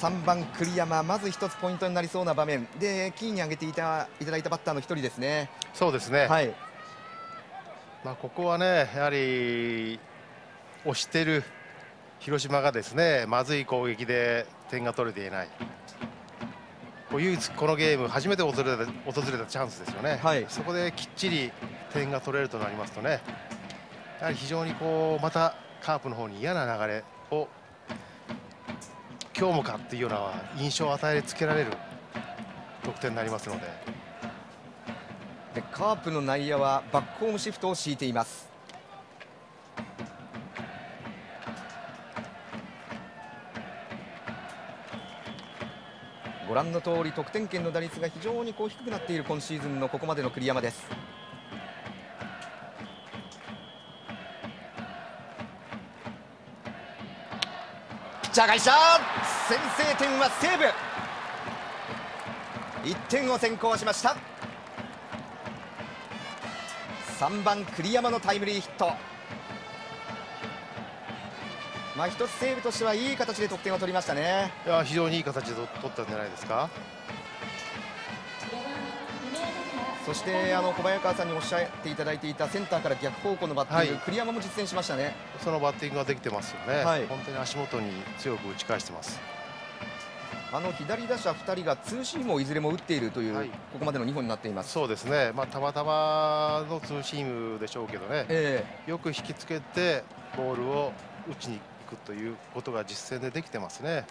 3番栗山まず1つポイントになりそうな場面。でキーに挙げていたいただいたバッターの1人ですね。そうですね、はい。まあ、ここはねやはり押してる広島がですねまずい攻撃で点が取れていない。唯一このゲーム初めて訪れた訪れたチャンスですよね、はい。そこできっちり点が取れるとなりますとねやはり非常にこうまたカープの方に嫌な流れを今日もかっていうような印象を与えつけられる得点になりますので。でカープの内野はバックホームシフトを敷いています。ご覧の通り得点圏の打率が非常にこう低くなっている今シーズンのここまでの栗山です。ッチャー返した先制点は西武。1点を先行しました。3番栗山のタイムリーヒット。まあ一つ西武としてはいい形で得点を取りましたね。いや非常にいい形で取ったんじゃないですか。そしてあの小早川さんにおっしゃっていただいていたセンターから逆方向のバッティング、はい。栗山も実践しましたね。そのバッティングができてますよね、はい。本当に足元に強く打ち返してます。あの左打者2人がツーシームをいずれも打っているという、はい。ここまでの2本になっています。そうですね、まあ、たまたまのツーシームでしょうけどね、えよく引きつけてボールを打ちに行くということが実戦でできてますね。